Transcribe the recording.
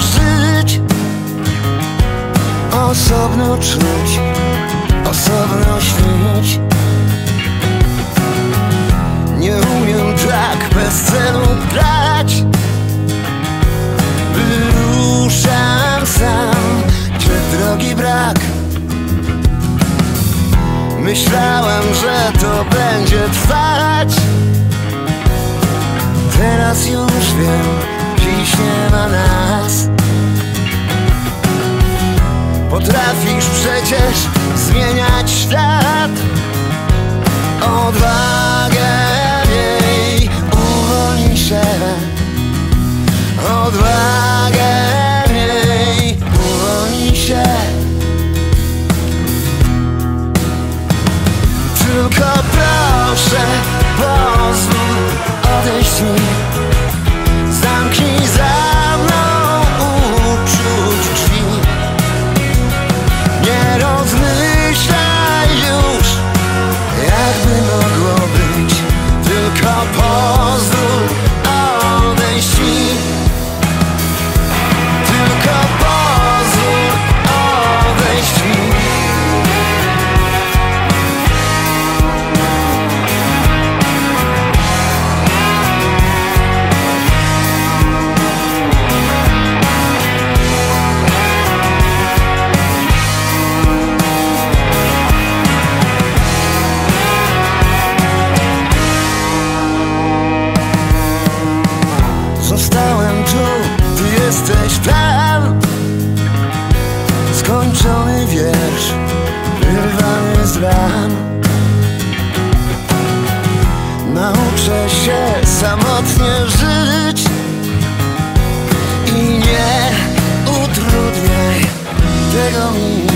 żyć. Osobno czuć Osobno śnić. Nie umiem tak bez celu grać Wyruszam sam Gdzie drogi brak. Myślałem, że to będzie trwać. Teraz już wiem, Potrafisz przecież zmieniać świat. Odwagę miej, uwolnij się. Odwagę miej, uwolnij się. Tylko proszę, pozwól odejść mi samotnie żyć I nie utrudniaj tego mi